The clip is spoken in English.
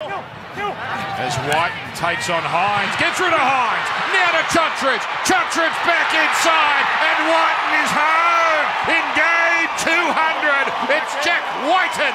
As Wighton takes on Hines, gets rid of Hines, now to Chuttridge, Chuttridge back inside, and Wighton is home in game 200. It's Jack Wighton.